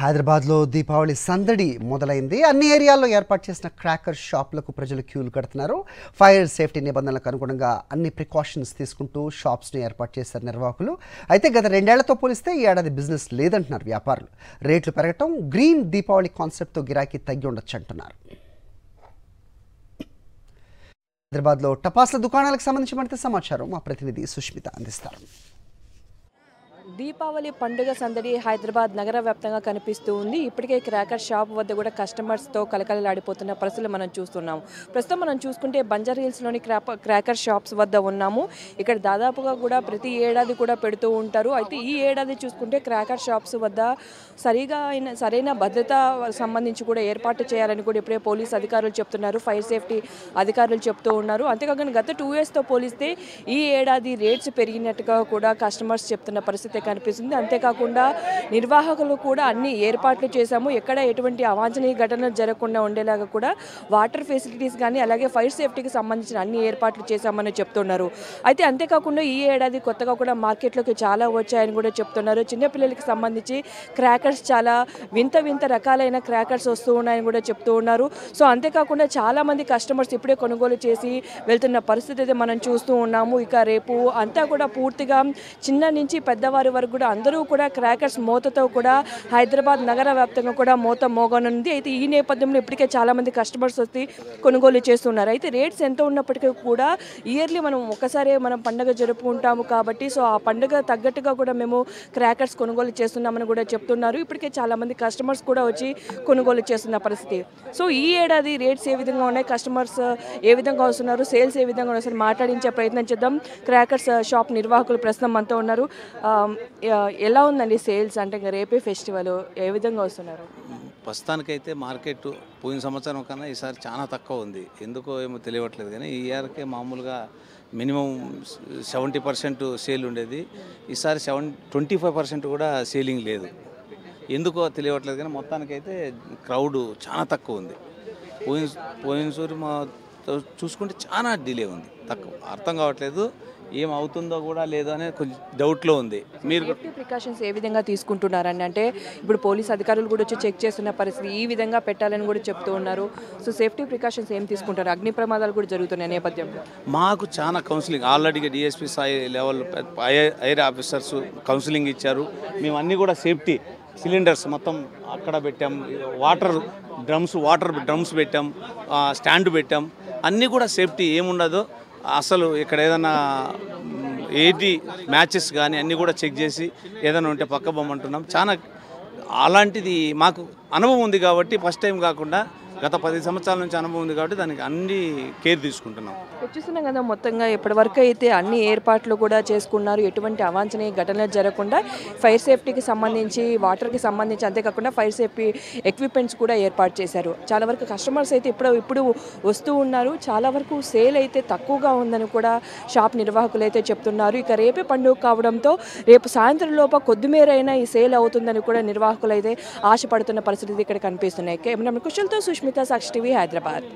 హైదరాబాద్లో దీపావళి సందడి మొదలైంది. అన్ని ఏరియాల్లో ఏర్పాటు చేసిన క్రాకర్ షాపులకు ప్రజలు క్యూలు కడుతున్నారు. ఫైర్ సేఫ్టీ నిబంధనలకు అనుగుణంగా అన్ని ప్రికాషన్స్ తీసుకుంటూ షాప్స్ని ఏర్పాటు చేశారు నిర్వాహకులు. అయితే గత రెండేళ్ళతో పోలిస్తే ఈ ఏడాది బిజినెస్ లేదంటున్నారు వ్యాపారులు. రేట్లు పెరగటం గ్రీన్ దీపావళి కాన్సెప్ట్తో గిరాకీ తగ్గి ఉండొచ్చు అంటున్నారు. హైదరాబాద్లో టపాసుల దుకాణాలకు సంబంధించి మరింత సమాచారం మా ప్రతినిధి సుష్మిత అందిస్తారు. దీపావళి పండుగ సందడి హైదరాబాద్ నగర వ్యాప్తంగా కనిపిస్తూ ఉంది. ఇప్పటికే క్రాకర్ షాప్ వద్ద కూడా కస్టమర్స్తో కలకలలాడిపోతున్న పరిస్థితులు మనం చూస్తున్నాం. ప్రస్తుతం మనం చూసుకుంటే బంజార్ హిల్స్లోని క్రాప క్రాకర్ షాప్స్ వద్ద ఉన్నాము. ఇక్కడ దాదాపుగా కూడా ప్రతి ఏడాది కూడా పెడుతూ ఉంటారు. అయితే ఈ ఏడాది చూసుకుంటే క్రాకర్ షాప్స్ వద్ద సరిగా అయిన సరైన భద్రత సంబంధించి కూడా ఏర్పాటు చేయాలని కూడా ఇప్పుడే పోలీస్ అధికారులు చెప్తున్నారు. ఫైర్ సేఫ్టీ అధికారులు చెప్తూ ఉన్నారు. అంతేకాకుండా గత టూ ఇయర్స్తో పోలిస్తే ఈ ఏడాది రేట్స్ పెరిగినట్టుగా కూడా కస్టమర్స్ చెప్తున్న పరిస్థితి కనిపిస్తుంది. అంతేకాకుండా నిర్వాహకులు కూడా అన్ని ఏర్పాట్లు చేశాము. ఎక్కడ ఎటువంటి అవాంఛనీయ ఘటనలు జరగకుండా ఉండేలాగా కూడా వాటర్ ఫెసిలిటీస్ కానీ అలాగే ఫైర్ సేఫ్టీకి సంబంధించిన అన్ని ఏర్పాట్లు చేశామని చెప్తున్నారు. అయితే అంతేకాకుండా ఈ ఏడాది కొత్తగా కూడా మార్కెట్లోకి చాలా వచ్చాయని కూడా చెప్తున్నారు. చిన్నపిల్లలకి సంబంధించి క్రాకర్స్ చాలా వింత వింత రకాలైన క్రాకర్స్ వస్తూ ఉన్నాయని కూడా చెప్తూ ఉన్నారు. సో అంతేకాకుండా చాలా మంది కస్టమర్స్ ఇప్పుడే కొనుగోలు చేసి వెళ్తున్న పరిస్థితి అయితే మనం చూస్తూ ఉన్నాము. ఇక రేపు అంతా కూడా పూర్తిగా చిన్న నుంచి పెద్దవారి వరకు కూడా అందరూ కూడా క్రాకర్స్ మూతతో కూడా హైదరాబాద్ నగర వ్యాప్తంగా కూడా మూత మోగనుంది. అయితే ఈ నేపథ్యంలో ఇప్పటికే చాలామంది కస్టమర్స్ వచ్చి కొనుగోలు చేస్తున్నారు. అయితే రేట్స్ ఎంత ఉన్నప్పటికీ కూడా ఇయర్లీ మనం ఒకసారి మనం పండుగ జరుపుకుంటాము కాబట్టి సో ఆ పండుగ తగ్గట్టుగా కూడా మేము క్రాకర్స్ కొనుగోలు చేస్తున్నామని కూడా చెప్తున్నారు. ఇప్పటికే చాలామంది కస్టమర్స్ కూడా వచ్చి కొనుగోలు చేస్తున్న పరిస్థితి. సో ఈ ఏడాది రేట్స్ ఏ విధంగా ఉన్నాయి? కస్టమర్స్ ఏ విధంగా వస్తున్నారు? సేల్స్ ఏ విధంగా ఉన్నాయి మాట్లాడించే ప్రయత్నం చేద్దాం. క్రాకర్స్ షాప్ నిర్వాహకులు ప్రస్తుతం మనతో ఉన్నారు. ఎలా ఉందండి సేల్స్? అంటే ఇంకా రేపే ఫెస్టివల్ ఏ విధంగా వస్తున్నారు? ప్రస్తుతానికైతే మార్కెట్ పోయిన సంవత్సరం కన్నా ఈసారి చాలా తక్కువ ఉంది. ఎందుకో ఏమో తెలియట్లేదు కానీ ఈ ఇయర్కే మామూలుగా మినిమం సెవెంటీ పర్సెంట్ సేల్ ఉండేది. ఈసారి సెవెన్ ట్వంటీ ఫైవ్ పర్సెంట్ కూడా సేలింగ్ లేదు. ఎందుకో తెలియట్లేదు కానీ మొత్తానికైతే క్రౌడ్ చాలా తక్కువ ఉంది. పోయిన పోయినసూరి మా చూసుకుంటే చాలా డిలే ఉంది. తక్కువ అర్థం కావట్లేదు. ఏం అవుతుందో కూడా లేదో అనే కొంచెం డౌట్లో ఉంది. మీరు ప్రికాషన్స్ ఏ విధంగా తీసుకుంటున్నారండి అంటే ఇప్పుడు పోలీస్ అధికారులు కూడా వచ్చి చెక్ చేస్తున్న పరిస్థితి ఈ విధంగా పెట్టాలని కూడా చెప్తూ ఉన్నారు. సో సేఫ్టీ ప్రికాషన్స్ ఏం తీసుకుంటారు? అగ్ని ప్రమాదాలు కూడా జరుగుతున్నాయి నేపథ్యంలో. మాకు చాలా కౌన్సిలింగ్ ఆల్రెడీ డిఎస్పీ స్థాయి లెవెల్ ఐఆర్ ఆఫీసర్స్ కౌన్సిలింగ్ ఇచ్చారు. మేము అన్నీ కూడా సేఫ్టీ సిలిండర్స్ మొత్తం అక్కడ పెట్టాం. వాటర్ డ్రమ్స్ వాటర్ డ్రమ్స్ పెట్టాం. స్టాండ్ పెట్టాం. అన్నీ కూడా సేఫ్టీ ఏముండదో. అసలు ఇక్కడ ఏదైనా ఏది మ్యాచెస్ కానీ అన్నీ కూడా చెక్ చేసి ఏదైనా ఉంటే పక్క బొమ్మంటున్నాం. చాలా అలాంటిది మాకు అనుభవం ఉంది కాబట్టి ఫస్ట్ టైం కాకుండా గత పది సంవత్సరాల నుంచి అనుభవం ఉంది కాబట్టి దానికి అన్ని కేర్ తీసుకుంటున్నాం. చూస్తున్నాం కదా మొత్తంగా ఇప్పటివరకు అయితే అన్ని ఏర్పాట్లు కూడా చేసుకున్నారు ఎటువంటి అవాంఛనీయ ఘటనలు జరగకుండా ఫైర్ సేఫ్టీకి సంబంధించి వాటర్కి సంబంధించి అంతేకాకుండా ఫైర్ సేఫ్టీ ఎక్విప్మెంట్స్ కూడా ఏర్పాటు చేశారు. చాలా వరకు కస్టమర్స్ అయితే ఇప్పుడు ఇప్పుడు వస్తూ ఉన్నారు. చాలా వరకు సేల్ అయితే తక్కువగా ఉందని కూడా షాప్ నిర్వాహకులు అయితే చెప్తున్నారు. ఇక రేపే పండుగ కావడంతో రేపు సాయంత్రం లోప కొద్దిమేరైనా ఈ సేల్ అవుతుందని కూడా నిర్వాహకులు అయితే ఆశపడుతున్న పరిస్థితి ఇక్కడ కనిపిస్తున్నాయి. కెమెరా సుష్మి సుష్మిత సాక్షి టీవీ హైదరాబాద్